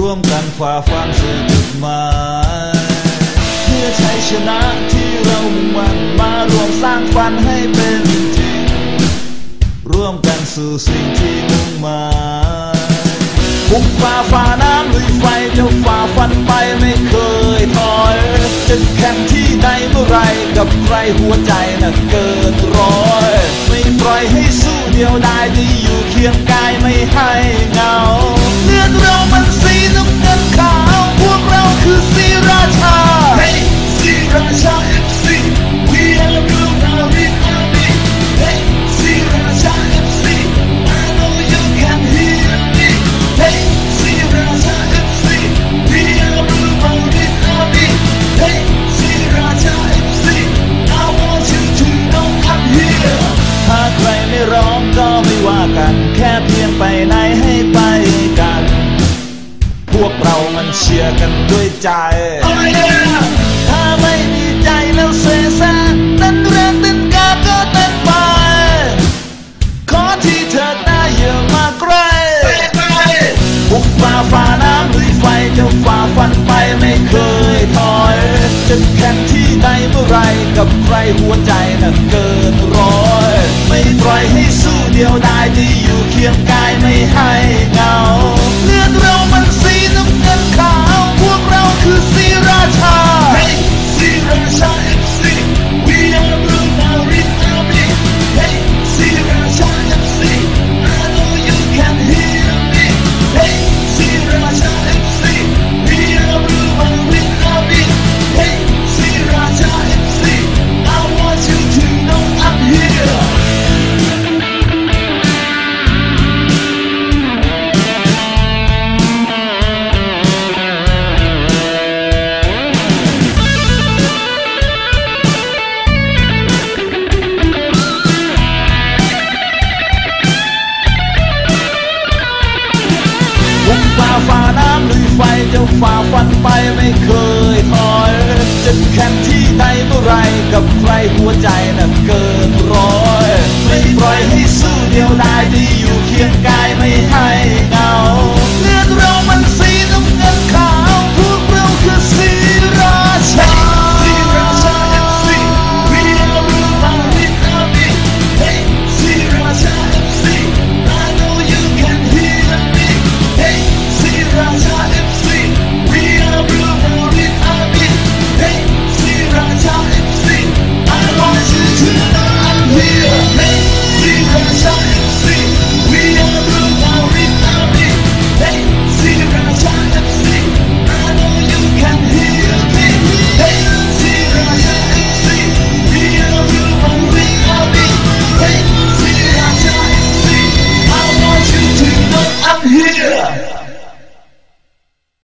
ร่วมกันฝ่าฟันสู่จุดหมายเพื่อใช้ชนะที่เราหมั่นมารวมสร้างฝันให้เป็นจริง ร่วมกันสู่สิ่งที่มุ่งหมายผมฝ่าฝ่าน้ำลุยไฟจะฝ่าฟันไปไม่เคยถอยจะแข่งที่ใดเมื่อไรกับใครหัวใจน่ะเกิดร้อย ไม่ปล่อยให้สู้เดียวได้ที่อยู่เคียงกายไม่ให้ เชียร์กันด้วยใจ Oh ถ้าไม่มีใจแล้วเสแสร้งเต้นแรงต้นกาก็เต้นไป ขอที่เธอหน้าเยอะมาใกล้บุกฝ่าฝ่าน้ำลุยไฟจะฝ่าฟันไปไม่เคยถอยจะแข่งที่ใดเมื่อไรกับใครหัวใจน่ะเกินร้อย ไม่ปล่อยให้สู้เดียวไดายที่อยู่เคียงกาย ไปไม่เคยถอยจะแข่งที่ใดเมื่อไรกับใครหัวใจน่ะเกินร้อย ไม่ปล่อยให้สู้เดียวดายที่